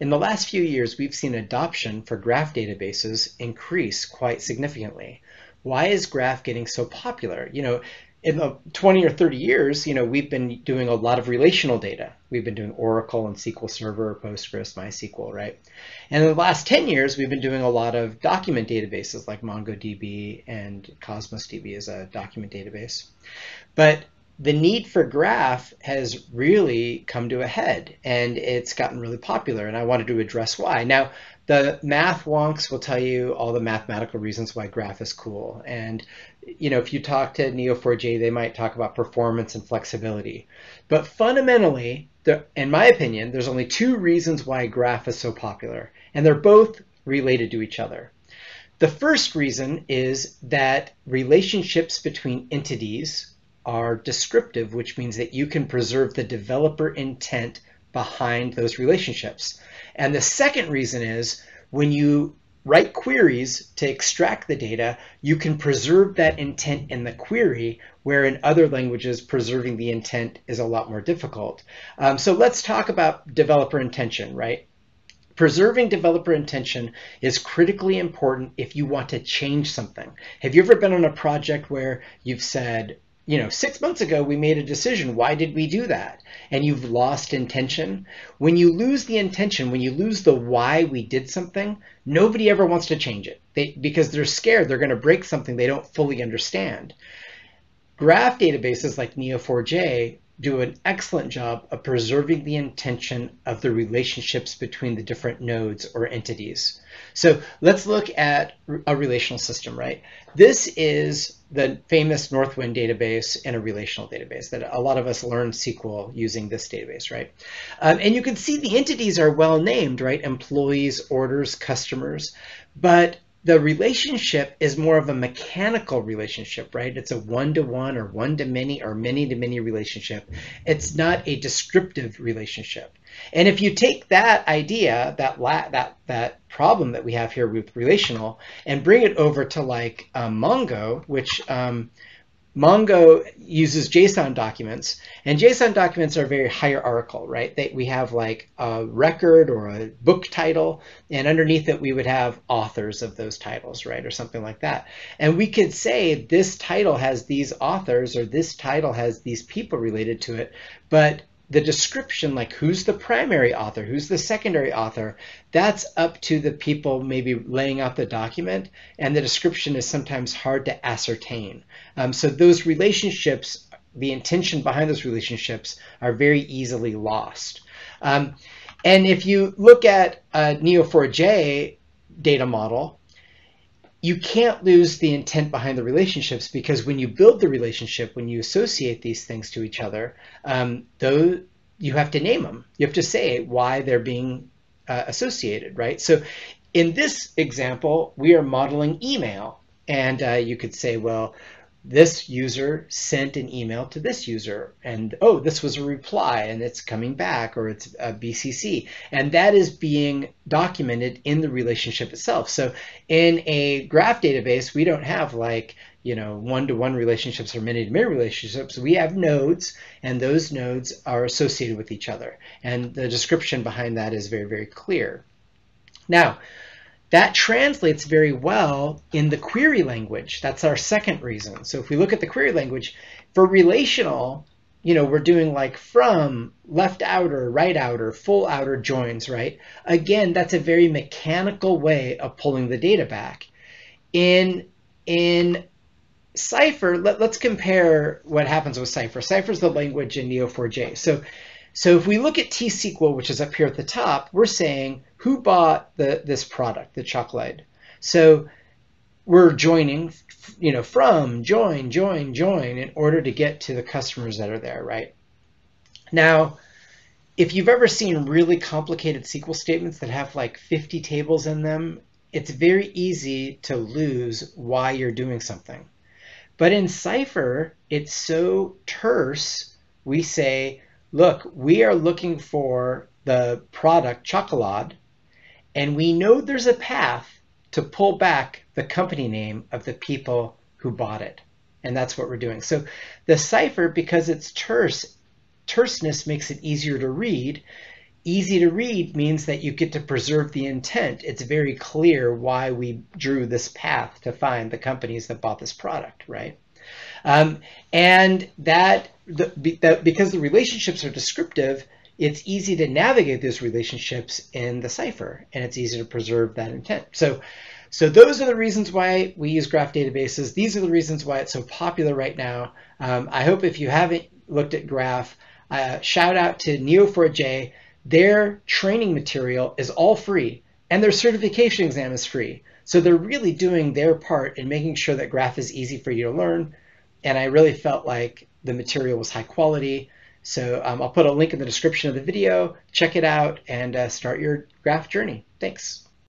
In the last few years, we've seen adoption for graph databases increase quite significantly. Why is graph getting so popular? You know, in the 20 or 30 years, you know, we've been doing a lot of relational data. We've been doing Oracle and SQL Server, Postgres, MySQL, right? And in the last 10 years, we've been doing a lot of document databases like MongoDB and Cosmos DB is a document database. But the need for graph has really come to a head and it's gotten really popular and I wanted to address why. Now, the math wonks will tell you all the mathematical reasons why graph is cool. And, you know, if you talk to Neo4j, they might talk about performance and flexibility. But fundamentally, in my opinion, there's only two reasons why graph is so popular, and they're both related to each other. The first reason is that relationships between entities are descriptive, which means that you can preserve the developer intent behind those relationships. And the second reason is when you write queries to extract the data, you can preserve that intent in the query, where in other languages, preserving the intent is a lot more difficult. Um, so let's talk about developer intention, right? Preserving developer intention is critically important if you want to change something. Have you ever been on a project where you've said, you know, six months ago we made a decision. Why did we do that? And you've lost intention. When you lose the intention, when you lose the why we did something, nobody ever wants to change it they, because they're scared they're going to break something they don't fully understand. Graph databases like Neo4j do an excellent job of preserving the intention of the relationships between the different nodes or entities. So let's look at a relational system, right? This is the famous Northwind database in a relational database that a lot of us learn SQL using this database, right? Um, and you can see the entities are well named, right? Employees, orders, customers, but the relationship is more of a mechanical relationship, right? It's a one-to-one or one-to-many or many-to-many relationship. It's not a descriptive relationship. And if you take that idea, that that that problem that we have here with relational, and bring it over to like um, Mongo, which um, Mongo uses JSON documents, and JSON documents are very hierarchical, right? They, we have like a record or a book title, and underneath it we would have authors of those titles, right, or something like that. And we could say this title has these authors, or this title has these people related to it, but the description, like who's the primary author, who's the secondary author, that's up to the people maybe laying out the document, and the description is sometimes hard to ascertain. Um, so those relationships, the intention behind those relationships are very easily lost. Um, and if you look at a Neo4j data model, you can't lose the intent behind the relationships because when you build the relationship, when you associate these things to each other, um, though you have to name them. You have to say why they're being uh, associated, right? So in this example, we are modeling email. And uh, you could say, well, this user sent an email to this user and oh this was a reply and it's coming back or it's a BCC and that is being documented in the relationship itself. So in a graph database we don't have like you know one-to-one relationships or many-to-many relationships. We have nodes and those nodes are associated with each other. And the description behind that is very very clear. Now that translates very well in the query language. That's our second reason. So if we look at the query language, for relational, you know, we're doing like from, left outer, right outer, full outer joins, right? Again, that's a very mechanical way of pulling the data back. In, in Cypher, let, us compare what happens with Cypher. Cypher is the language in Neo4j. So so if we look at T-SQL, which is up here at the top, we're saying who bought the, this product, the chocolate. So we're joining, you know, from, join, join, join in order to get to the customers that are there, right? Now, if you've ever seen really complicated SQL statements that have like 50 tables in them, it's very easy to lose why you're doing something. But in Cypher, it's so terse, we say, look, we are looking for the product chocolate, and we know there's a path to pull back the company name of the people who bought it. And that's what we're doing. So the Cypher, because it's terse, terseness makes it easier to read. easy to read means that you get to preserve the intent. It's very clear why we drew this path to find the companies that bought this product, right? Um, and that, the, that because the relationships are descriptive, it's easy to navigate those relationships in the Cypher, and it's easy to preserve that intent. So, so those are the reasons why we use graph databases. These are the reasons why it's so popular right now. Um, I hope if you haven't looked at graph, uh, shout out to Neo4j. Their training material is all free, and their certification exam is free. So they're really doing their part in making sure that graph is easy for you to learn. And I really felt like the material was high quality. So um, I'll put a link in the description of the video. Check it out and uh, start your graph journey. Thanks.